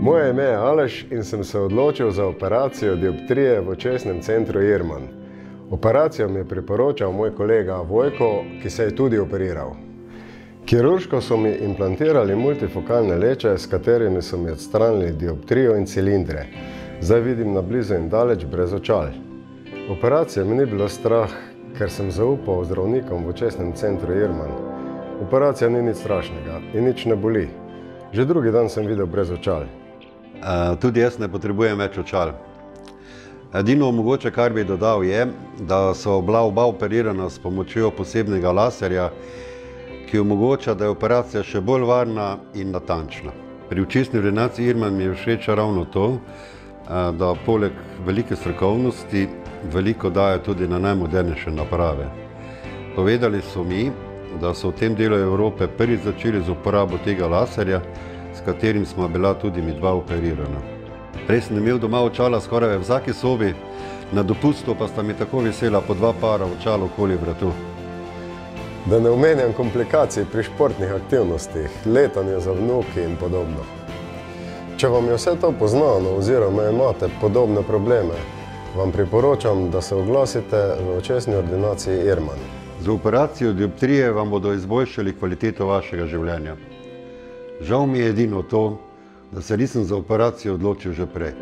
Moje ime je Aleš in sem se odločil za operacijo dioptrije v očesnem centru Irman. Operacijo mi je priporočal moj kolega Vojko, ki se je tudi operiral. Kirurško so mi implantirali multifokalne leče, s katerimi so mi odstranili dioptrijo in cilindre. Zdaj vidim na blizu in daleč brez očal. Operacije mi ni bilo strah, ker sem zaupal zdravnikom v očesnem centru Irman. Operacija ni nič strašnega in nič ne boli. Že drugi dan sem videl brez očal. Uh, tudi jaz ne potrebujem več očal. Edino mogoče, kar bi dodal, je, da so bila oba operirana s pomočjo posebnega laserja, ki omogoča, da je operacija še bolj varna in natančna. Pri očesni ordinaciji Irman mi je všeč ravno to, da poleg velike strokovnosti veliko dajo tudi na najmodernejše naprave. Povedali so mi, da so v tem delu Evrope prvi začeli z uporabo tega laserja, s katerim smo bila tudi mi dva operirana. Res sem imel doma očala skoraj v vsaki sobi, na dopustu pa sta mi tako vesela po dva para očal okoli vratu. Da ne omenjam komplikacij pri športnih aktivnostih, letanje za vnuki in podobno. Če vam je vse to poznano oziroma imate podobne probleme, vam priporočam, da se oglasite v očesni ordinaciji Irman. Z operacijo dioptrije vam bodo izboljšali kvaliteto vašega življenja. Žal mi je edino to, da se nisem za operacijo odločil že prej.